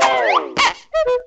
Oh!